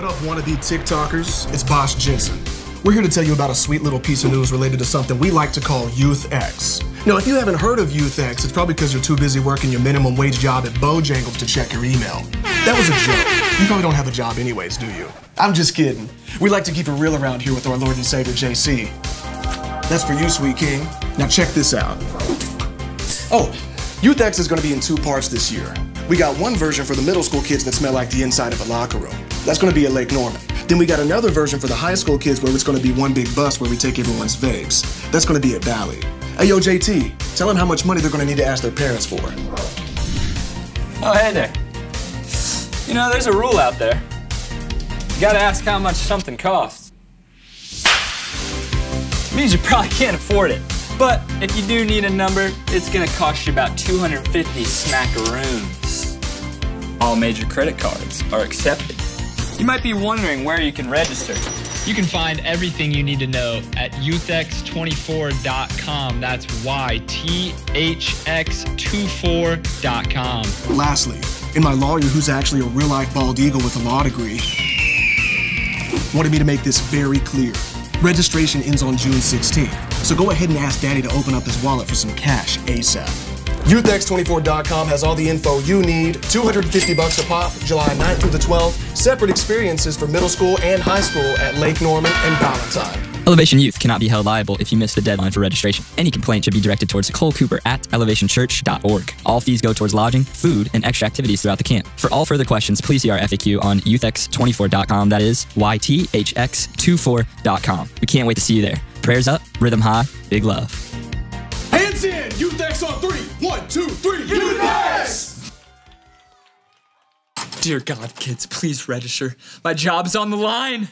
What up, wannabe TikTokers? It's Bosch Jensen. We're here to tell you about a sweet little piece of news related to something we like to call Youth X. Now, if you haven't heard of Youth X, it's probably because you're too busy working your minimum wage job at Bojangles to check your email. That was a joke. You probably don't have a job anyways, do you? I'm just kidding. We like to keep it real around here with our Lord and Savior JC. That's for you, sweet king. Now check this out. Oh, Youth X is going to be in two parts this year. We got one version for the middle school kids that smell like the inside of a locker room. That's going to be at Lake Norman. Then we got another version for the high school kids where it's going to be one big bus where we take everyone's vapes. That's going to be at Valley. Hey, yo, JT, tell them how much money they're going to need to ask their parents for. Oh, hey there. You know, there's a rule out there. You gotta ask how much something costs. It means you probably can't afford it. But if you do need a number, it's gonna cost you about 250 smackaroons. All major credit cards are accepted. You might be wondering where you can register. You can find everything you need to know at youthx24.com. That's YTHX24.com. Lastly, in my lawyer, who's actually a real life bald eagle with a law degree, wanted me to make this very clear. Registration ends on June 16th, so go ahead and ask Daddy to open up his wallet for some cash ASAP. YouthX24.com has all the info you need. 250 bucks a pop, July 9th through the 12th. Separate experiences for middle school and high school at Lake Norman and Valentine. Elevation Youth cannot be held liable if you miss the deadline for registration. Any complaint should be directed towards Cole Cooper at elevationchurch.org. All fees go towards lodging, food, and extra activities throughout the camp. For all further questions, please see our FAQ on youthx24.com. That is YTHX24.com. We can't wait to see you there. Prayers up, rhythm high, big love. Hands in! YouthX on three! One, two, three! YouthX! Dear God, kids, please register. My job's on the line.